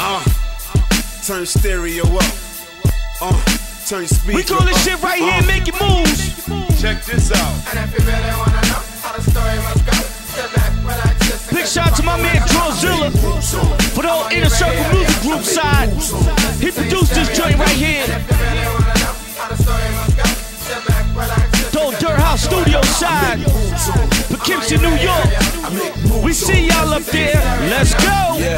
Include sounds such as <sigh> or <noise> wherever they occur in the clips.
Uh, turn stereo up. Uh, turn speaker We call this shit right here, make making moves. Check this out. And if you really wanna know how the story must go, sit back, relax, listen. Big shout out to my man Drawzilla for the whole Inner Circle Music Group side. He produced this joint right here. If you really wanna know how the story must go, sit back, relax, listen. The old Dirt House Studio side. Poughkeepsie, New York. We see y'all up there. Let's go.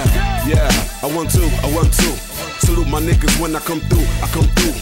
I want to, I want to. Salute my niggas when I come through, I come through.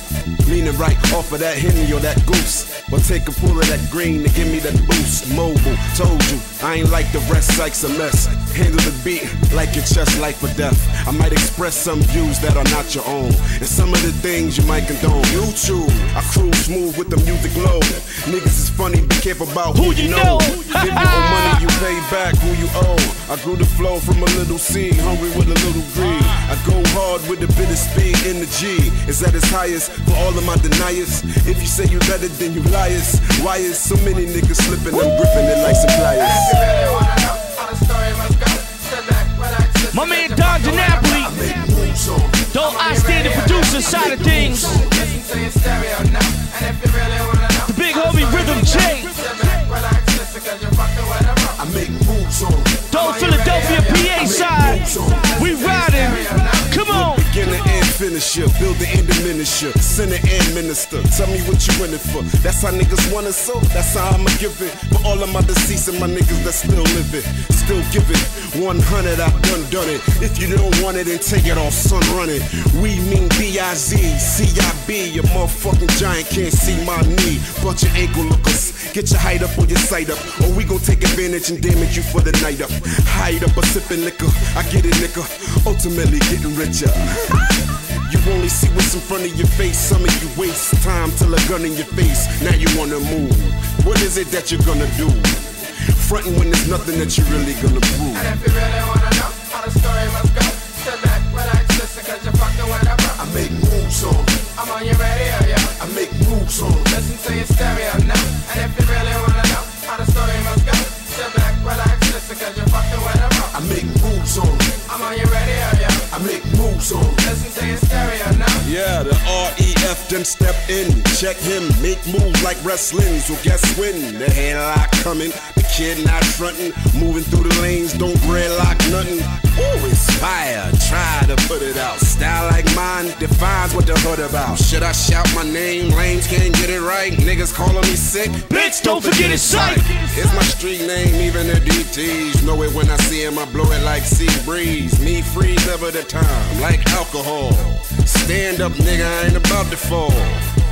Leaning right off of that Henny or that goose. Or take a pull of that green to give me that boost. Mobile, told you, I ain't like the rest, Sykes a mess. Handle the beat like your chest, life or death. I might express some views that are not your own. And some of the things you might condone. YouTube, I cruise smooth with the music low. Niggas is funny, be careful about who, Who you know. Give you owe money, you pay back who you owe. I grew the flow from a little seed, hungry with a little greed. I go hard with the G. Is at its highest for all of my deniers. If you say you better, then you liars. Why is so many niggas slipping? I'm gripping it like some pliers. My man Don DiNapoli, old I stand the producer side of things. Finisher, builder and diminisher, sinner and minister. Tell me what you in it for. That's how niggas want it, so that's how I'ma give it. For all of my deceased and my niggas that still live it, still give it. 100, I've done done it. If you don't want it, then take it off, son, run it. We mean B-I-Z, C-I-B. Your motherfucking giant can't see my knee. Bunch of ankle lookers. Get your height up or your sight up, or we gon' take advantage and damage you for the night up. Hide up or sipping liquor, I get it, nigga. Ultimately getting richer. <laughs> You only see what's in front of your face. Some of you waste time till a gun in your face. Now you wanna move. What is it that you're gonna do? Frontin' when there's nothing that you're really gonna prove. And if you really wanna know how the story must go, sit back, relax, listen, cause you're fucking with a rock. I make moves on. I'm on your radio, yeah. I make moves on. Listen to your stereo now. And if you really wanna REF done step in. Check him, make moves like wrestling. So guess when? The headlock coming. The kid not frontin'. Moving through the lanes, don't breadlock nothing. Ooh, inspire, try to put it out. Style mine defines what the hood about. Should I shout my name? Lames can't get it right. Niggas calling me sick. Bitch, don't forget it's sight. It's my street name, even the DTs know it when I see him. I blow it like sea breeze. Me free never the time, like alcohol. Stand up, nigga, I ain't about to fall.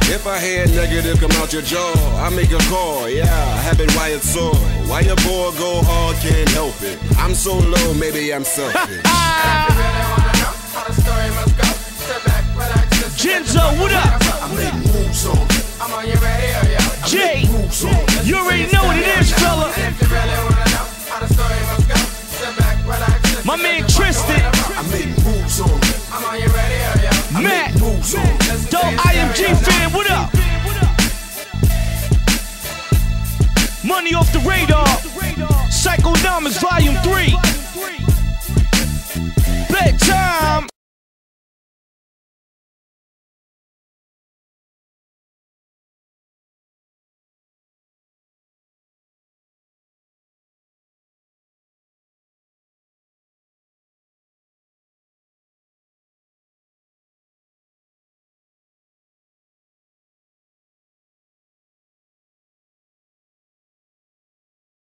If I hear negative come out your jaw, I make a call. Yeah, I have it wired sore. Why your boy go hard, can't help it. I'm so low, maybe I'm selfish. <laughs> My man Tristan. I moves on. I'm on your radio. Matt. Dope IMG fan, what up? Money off the radar. Siconomics Volume 3. Bedtime.